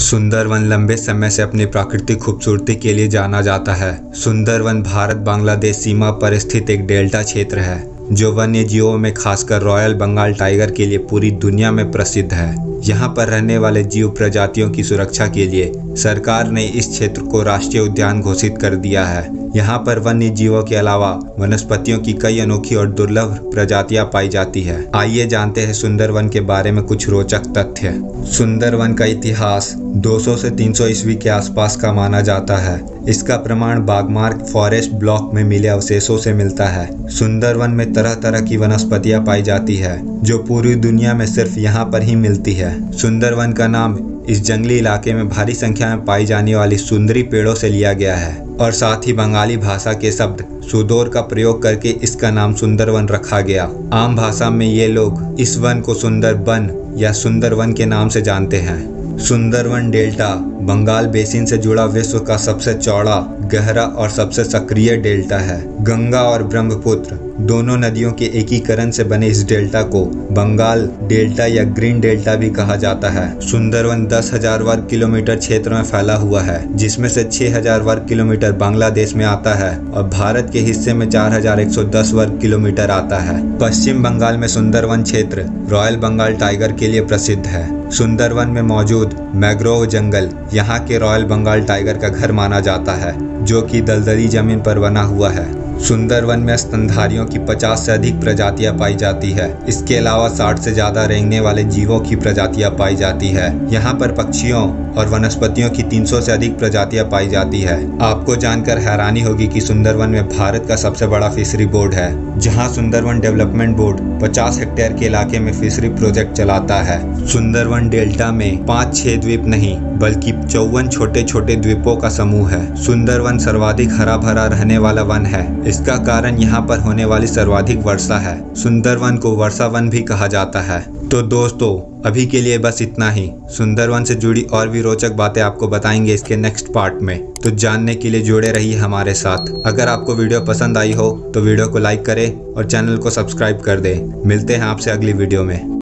सुंदरवन लंबे समय से अपनी प्राकृतिक खूबसूरती के लिए जाना जाता है। सुंदरवन भारत, बांग्लादेश सीमा पर स्थित एक डेल्टा क्षेत्र है, जो वन्य जीवों में खासकर रॉयल बंगाल टाइगर के लिए पूरी दुनिया में प्रसिद्ध है। यहाँ पर रहने वाले जीव प्रजातियों की सुरक्षा के लिए सरकार ने इस क्षेत्र को राष्ट्रीय उद्यान घोषित कर दिया है। यहाँ पर वन्य जीवों के अलावा वनस्पतियों की कई अनोखी और दुर्लभ प्रजातियाँ पाई जाती है। आइए जानते हैं सुंदरवन के बारे में कुछ रोचक तथ्य। सुंदरवन का इतिहास 200 से 300 ईस्वी के आसपास का माना जाता है। इसका प्रमाण बागमार्ग फॉरेस्ट ब्लॉक में मिले अवशेषों से मिलता है। सुंदरवन में तरह तरह की वनस्पतियाँ पाई जाती है, जो पूरी दुनिया में सिर्फ़ यहाँ पर ही मिलती है। सुंदरवन का नाम इस जंगली इलाके में भारी संख्या में पाई जाने वाली सुंदरी पेड़ों से लिया गया है और साथ ही बंगाली भाषा के शब्द सुदोर का प्रयोग करके इसका नाम सुंदरवन रखा गया। आम भाषा में ये लोग इस वन को सुंदर वन या सुंदर वन के नाम से जानते हैं। सुंदरवन डेल्टा बंगाल बेसिन से जुड़ा विश्व का सबसे चौड़ा, गहरा और सबसे सक्रिय डेल्टा है, गंगा और ब्रह्मपुत्र। दोनों नदियों के एकीकरण से बने इस डेल्टा को बंगाल डेल्टा या ग्रीन डेल्टा भी कहा जाता है। सुंदरवन दस हज़ार वर्ग किलोमीटर क्षेत्र में फैला हुआ है, जिसमें से छह हज़ार वर्ग किलोमीटर बांग्लादेश में आता है और भारत के हिस्से में चार हज़ार एक सौ दस वर्ग किलोमीटर आता है। पश्चिम बंगाल में सुंदरवन क्षेत्र, रॉयल बंगाल टाइगर के लिए प्रसिद्ध है। सुंदरवन में मौजूद मैग्रोव जंगल यहाँ के रॉयल बंगाल टाइगर का घर माना जाता है, जो कि दलदली ज़मीन पर बना हुआ है। सुंदरवन में स्तनधारियों की 50 से अधिक प्रजातियाँ पाई जाती है। इसके अलावा 60 से ज़्यादा रेंगने वाले जीवों की प्रजातियाँ पाई जाती है। यहाँ पर पक्षियों और वनस्पतियों की 300 से अधिक प्रजातियाँ पाई जाती है। आपको जानकर हैरानी होगी कि सुंदरवन में भारत का सबसे बड़ा फिशरी बोर्ड है, जहाँ सुंदरवन डेवलपमेंट बोर्ड 50 हेक्टेयर के इलाके में फिशरी प्रोजेक्ट चलाता है। सुंदरवन डेल्टा में पाँच छह द्वीप नहीं, बल्कि चौवन छोटे छोटे द्वीपों का समूह है। सुंदरवन सर्वाधिक हरा भरा रहने वाला वन है। इसका कारण यहाँ पर होने वाली सर्वाधिक वर्षा है। सुंदरवन को वर्षा वन भी कहा जाता है। तो दोस्तों, अभी के लिए बस इतना ही। सुंदरवन से जुड़ी और भी रोचक बातें आपको बताएँगे इसके नेक्स्ट पार्ट में। तो जानने के लिए जुड़े रहिए हमारे साथ। अगर आपको वीडियो पसंद आई हो तो वीडियो को लाइक करें और चैनल को सब्सक्राइब कर दें। मिलते हैं आपसे अगली वीडियो में।